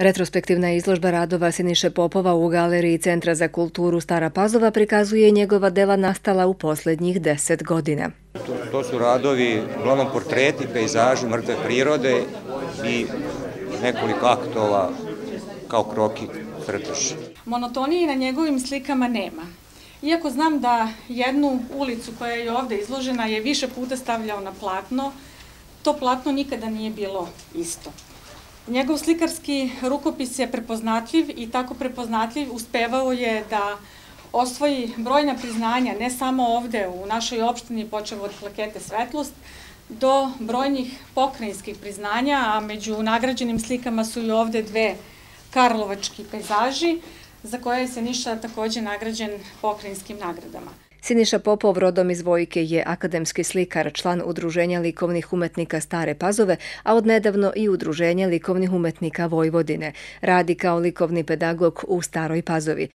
Retrospektivna izložba radova Siniše Popova u galeriji Centra za kulturu Stara Pazova prikazuje njegova dela nastala u poslednjih deset godina. To, to su radovi, uglavnom portreti, pejzaži, mrtve prirode i nekoliko aktova kao kroki crtež. Monotonije na njegovim slikama nema. Iako znam da jednu ulicu koja je ovde izložena je više puta stavljao na platno, to platno nikada nije bilo isto. Njegov slikarski rukopis je prepoznatljiv i tako prepoznatljiv uspevao je da osvoji brojna priznanja, ne samo ovde u našoj opštini, počevo od plakete Svetlost, do brojnih pokrajinskih priznanja, a među nagrađenim slikama su i ovde dve karlovački pejzaži, za koje se Niša takođe nagrađen pokrajinskim nagradama. Siniša Popov rodom iz Vojke je akademski slikar, član Udruženja likovnih umetnika Stare Pazove, a odnedavno i Udruženja likovnih umetnika Vojvodine. Radi kao likovni pedagog u Staroj Pazovi.